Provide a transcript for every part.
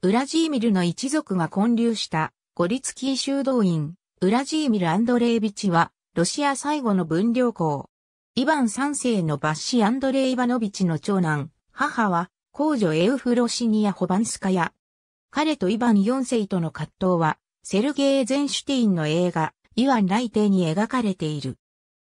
ウラジーミルの一族が建立したゴリツキー修道院、ウラジーミル・アンドレービチは、ロシア最後の分量校。イヴァン三世のバッシ・アンドレイ・バノビチの長男、母は、公女エウフロシニア・ホバンスカヤ。彼とイヴァン四世との葛藤は、セルゲー・ゼンシュティンの映画、イワン来帝に描かれている。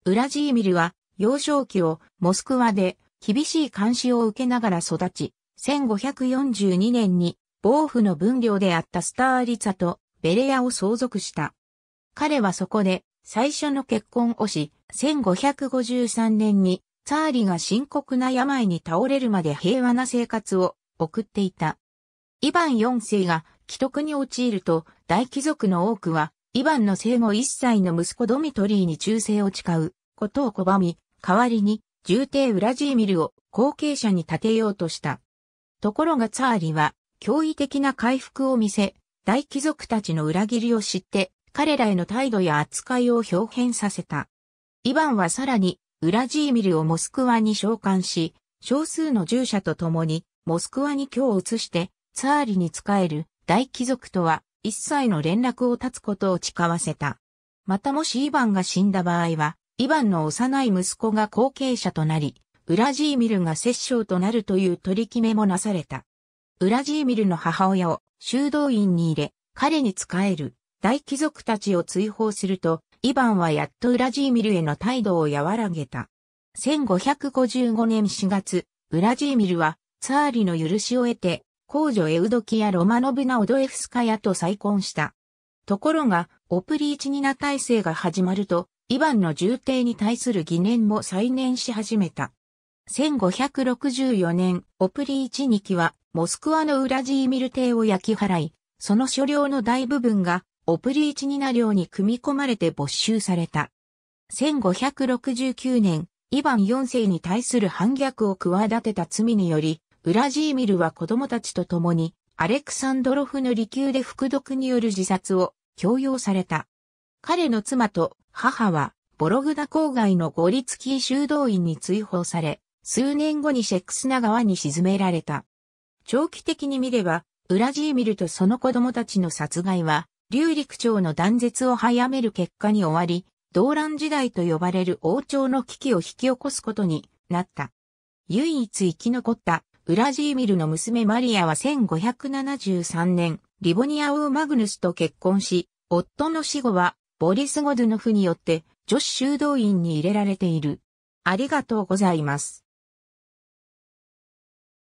ウラジーミルは、幼少期をモスクワで厳しい監視を受けながら育ち、1542年に、防府の分量であったスターリツァとベレアを相続した。彼はそこで最初の結婚をし、1553年にツァーリが深刻な病に倒れるまで平和な生活を送っていた。イヴァン4世が既得に陥ると大貴族の多くはイヴァンの生後1歳の息子ドミトリーに忠誠を誓うことを拒み、代わりに重帝ウラジーミルを後継者に立てようとした。ところがツァーリは驚異的な回復を見せ、大貴族たちの裏切りを知って、彼らへの態度や扱いを表変させた。イヴァンはさらに、ウラジーミルをモスクワに召喚し、少数の従者と共に、モスクワに居を移して、ツァーリに仕える大貴族とは、一切の連絡を絶つことを誓わせた。またもしイヴァンが死んだ場合は、イヴァンの幼い息子が後継者となり、ウラジーミルが摂政となるという取り決めもなされた。ウラジーミルの母親を修道院に入れ、彼に仕える大貴族たちを追放すると、イヴァンはやっとウラジーミルへの態度を和らげた。1555年4月、ウラジーミルはツァーリの許しを得て、公女エウドキやロマノブナ・オドエフスカヤと再婚した。ところが、オプリーチニナ体制が始まると、イヴァンの重帝に対する疑念も再燃し始めた。1564年、オプリーチニキはモスクワのウラジーミル邸を焼き払い、その所領の大部分がオプリーチニナ領に組み込まれて没収された。1569年、イヴァン4世に対する反逆を企てた罪により、ウラジーミルは子供たちと共に、アレクサンドロフの利休で服毒による自殺を強要された。彼の妻と母は、ボログダ郊外のゴリツキー修道院に追放され、数年後にシェックスナ川に沈められた。長期的に見れば、ウラジーミルとその子供たちの殺害は、竜陸朝の断絶を早める結果に終わり、動乱時代と呼ばれる王朝の危機を引き起こすことになった。唯一生き残ったウラジーミルの娘マリアは1573年、リボニア王マグヌスと結婚し、夫の死後は、ボリス・ゴドゥノフによって女子修道院に入れられている。ありがとうございます。